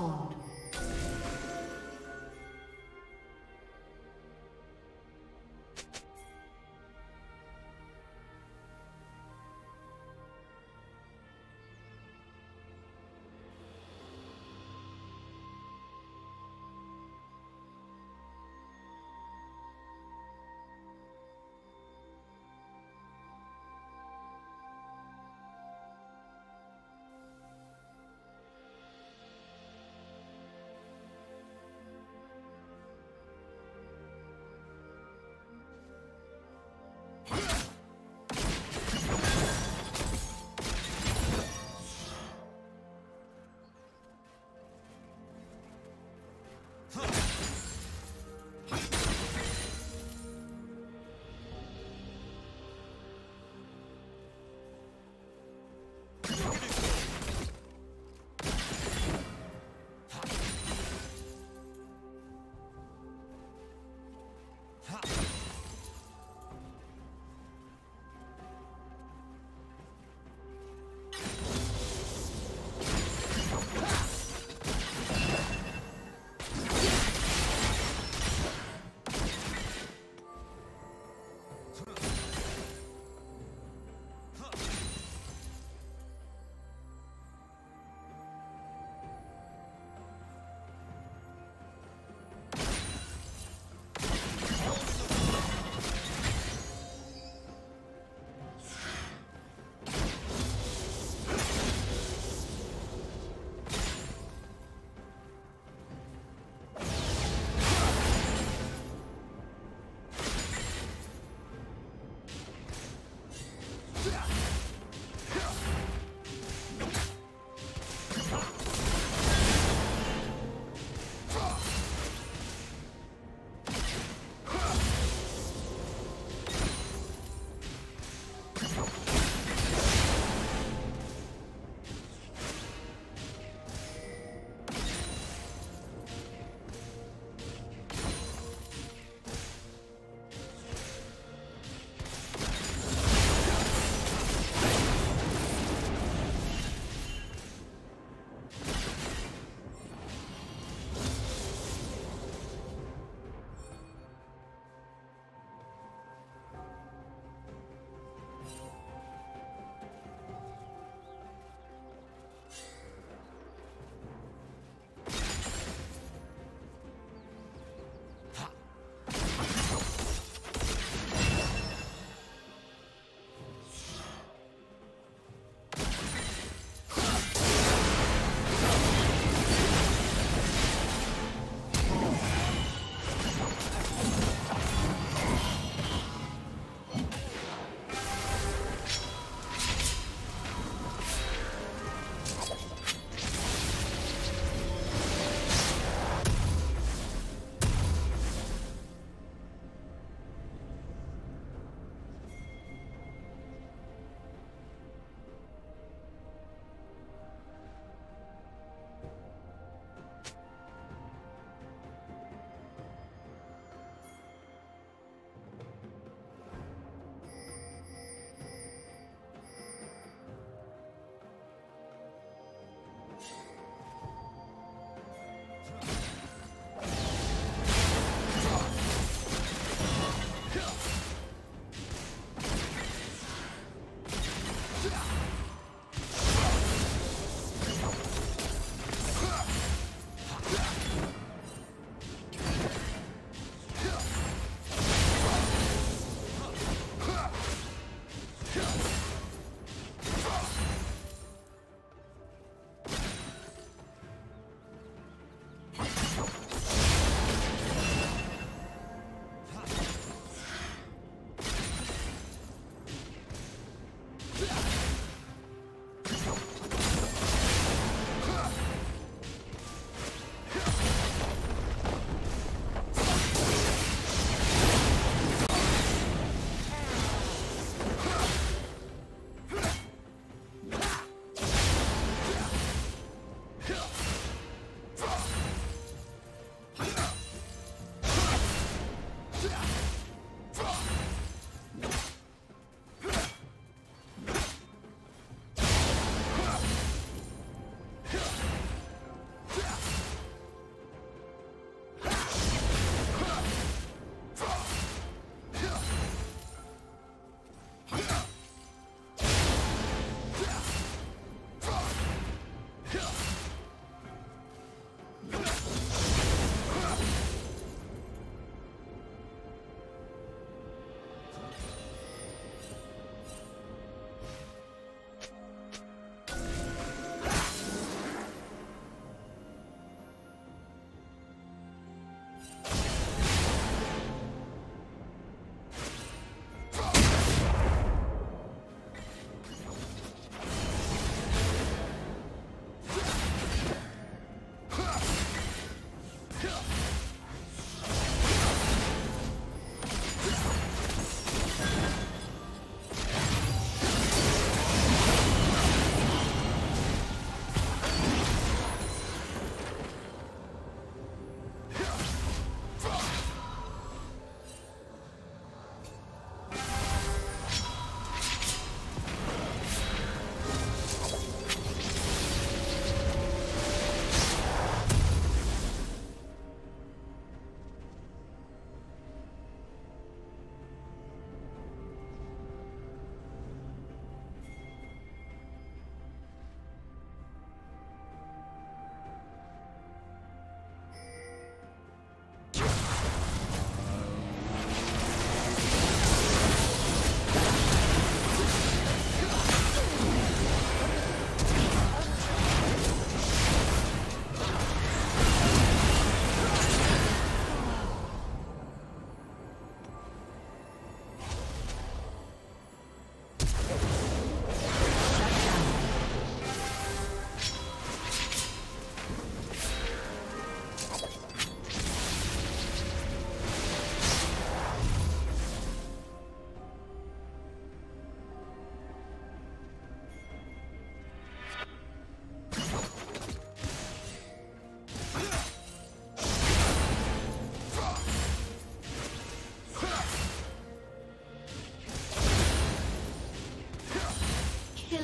spawned.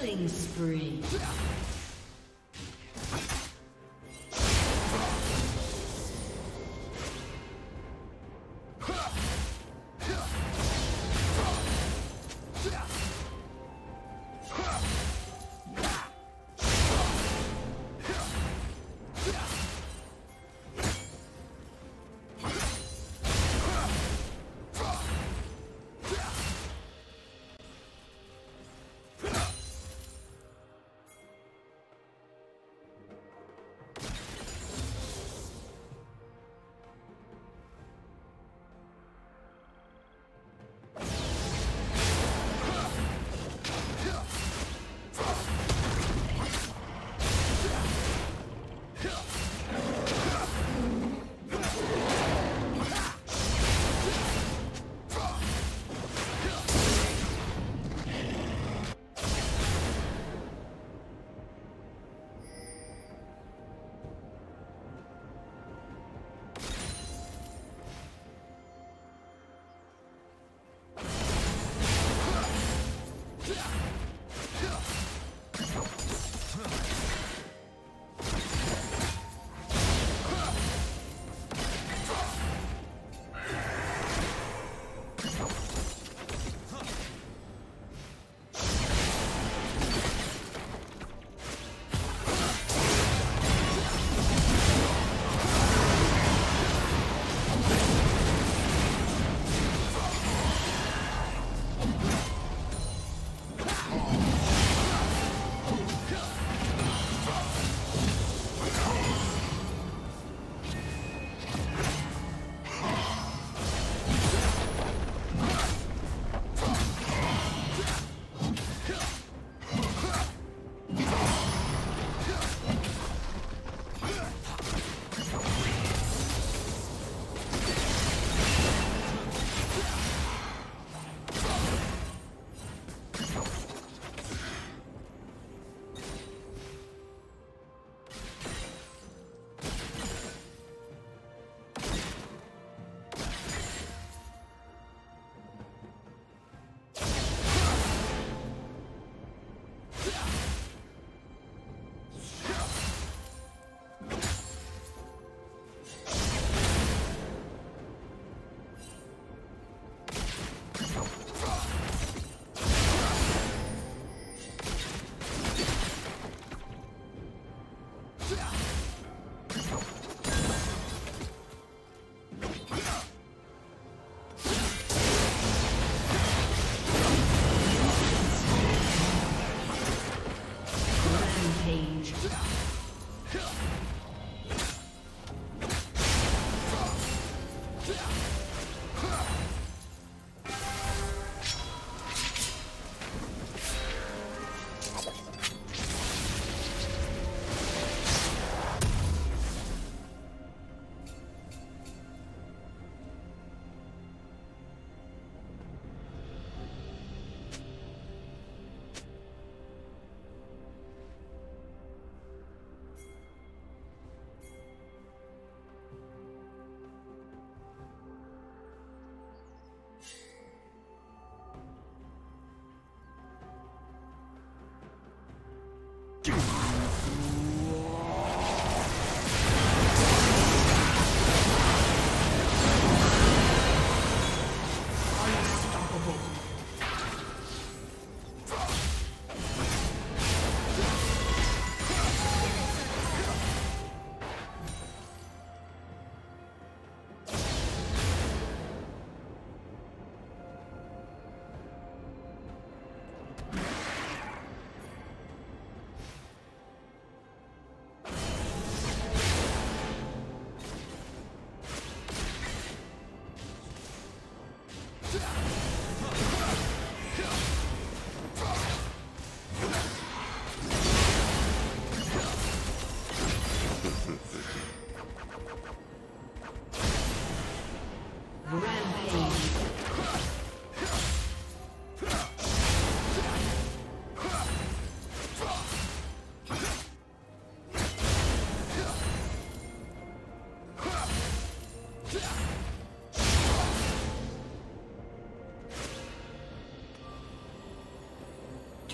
Killing spree.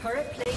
Turret plating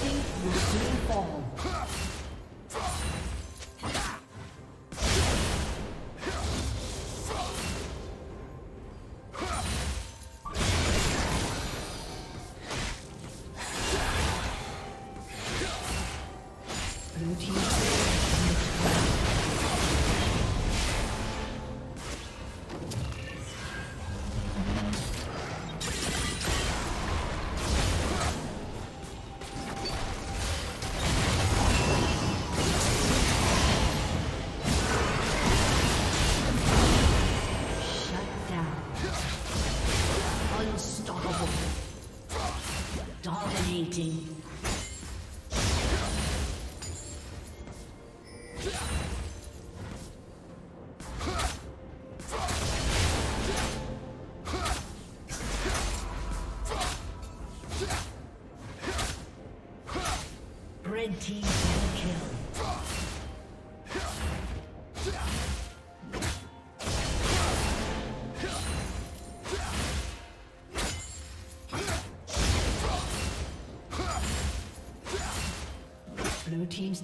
Dominating.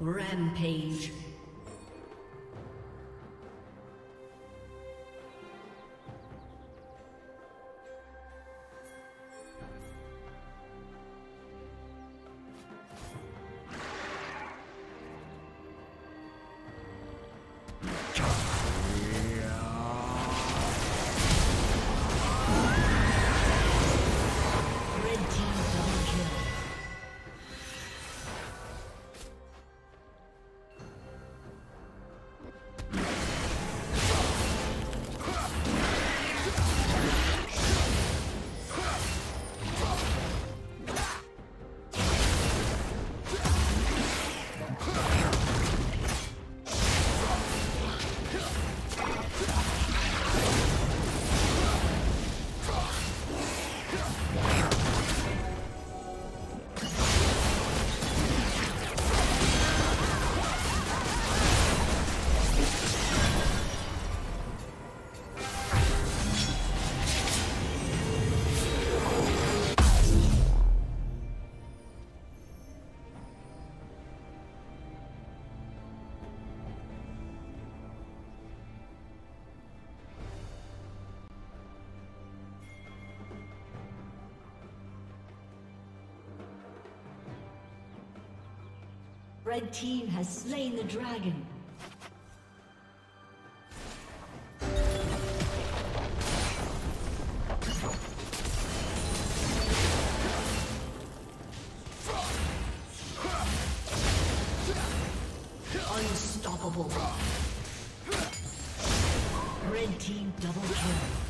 Rampage. Red team has slain the dragon. Unstoppable. Red team double kill.